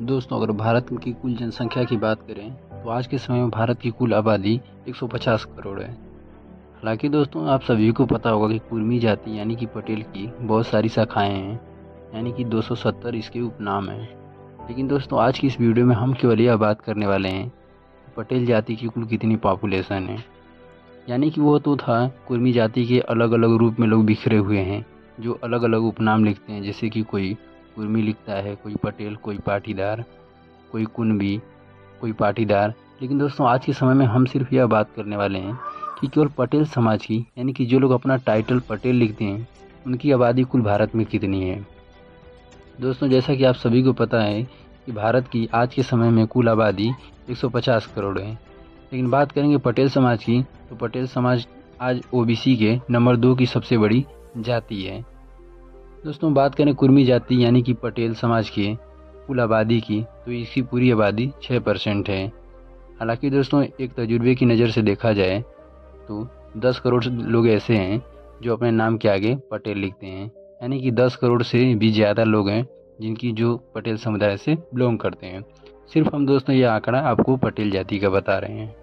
दोस्तों, अगर भारत की कुल जनसंख्या की बात करें तो आज के समय में भारत की कुल आबादी 150 करोड़ है। हालाँकि दोस्तों, आप सभी को पता होगा कि कुर्मी जाति यानी कि पटेल की बहुत सारी शाखाएँ हैं, यानी कि 270 इसके उपनाम हैं। लेकिन दोस्तों, आज की इस वीडियो में हम केवल यह बात करने वाले हैं पटेल जाति की कुल कितनी पॉपुलेशन है। यानी कि वो तो था, कुर्मी जाति के अलग अलग रूप में लोग बिखरे हुए हैं, जो अलग अलग उपनाम लिखते हैं, जैसे कि कोई उर्मी लिखता है, कोई पटेल, कोई पाटीदार, कोई कुनबी, कोई पाटीदार। लेकिन दोस्तों, आज के समय में हम सिर्फ़ यह बात करने वाले हैं कि केवल पटेल समाज की, यानी कि जो लोग अपना टाइटल पटेल लिखते हैं, उनकी आबादी कुल भारत में कितनी है? दोस्तों, जैसा कि आप सभी को पता है कि भारत की आज के समय में कुल आबादी 150 करोड़ है। लेकिन बात करेंगे पटेल समाज की तो पटेल समाज आज ओबीसी के नंबर दो की सबसे बड़ी जाति है। दोस्तों, बात करें कुर्मी जाति, यानी कि पटेल समाज की कुल आबादी की तो इसकी पूरी आबादी छः परसेंट है। हालाँकि दोस्तों, एक तजुर्बे की नज़र से देखा जाए तो दस करोड़ लोग ऐसे हैं, जो अपने नाम के आगे पटेल लिखते हैं। यानी कि दस करोड़ से भी ज़्यादा लोग हैं, जिनकी जो पटेल समुदाय से बिलोंग करते हैं। सिर्फ़ हम दोस्तों, ये आंकड़ा आपको पटेल जाति का बता रहे हैं।